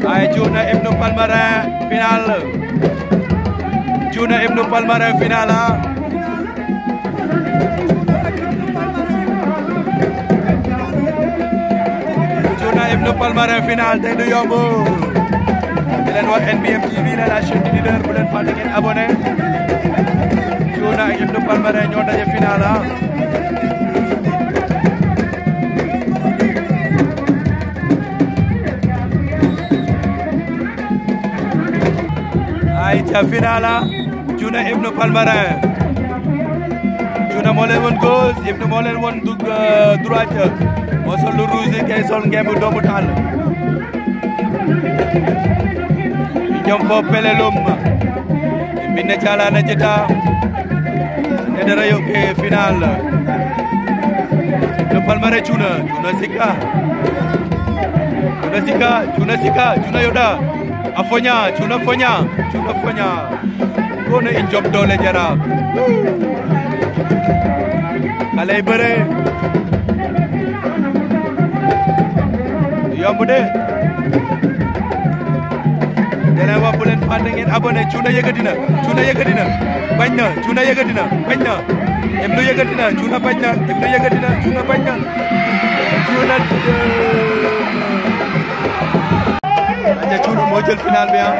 waaye Thiouna Ibn Palmarin final Thiouna Ibn Palmarin final ah. Thiouna Ibn Palmarin final tey du yomb di leen wax NBM TV la la chaîne du leader bu leen fàtte ngeen abonné Thiouna Ibn Palmarin ñoo daje final ah. Aïcha finala Juna Ibn Palmarin Juna moo leen woon gauche Ibn moo leen woon dug droite moo sol lu rouge kay sol ngemb doomu tàll ñoom fo pelelum min ne calana jeta e dara yokke final Ibn Palmarin Juna Juna Sika Juna Sika Juna Sika Juna Yoda a foña Cuuna foña Cuuna foña goone i njoɓ doole jaraaf xale yi bëre yomb de dene wa bu leen fàtte ngeen abonné Cuuna yëkkati na Cuuna yëkkati na bañ na Cuuna yëkkati na bañ na Ibnu yëkkati na Cuuna bañ na Ibnu na Cuuna bañ na Cuuna jël final bi ah.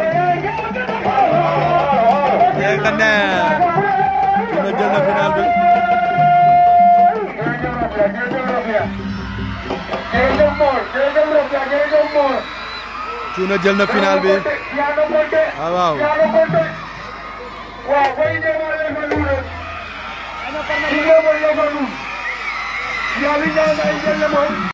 yaakaar naa jël na final bi. Cuuna jël na final bi waaw waaw. waaw.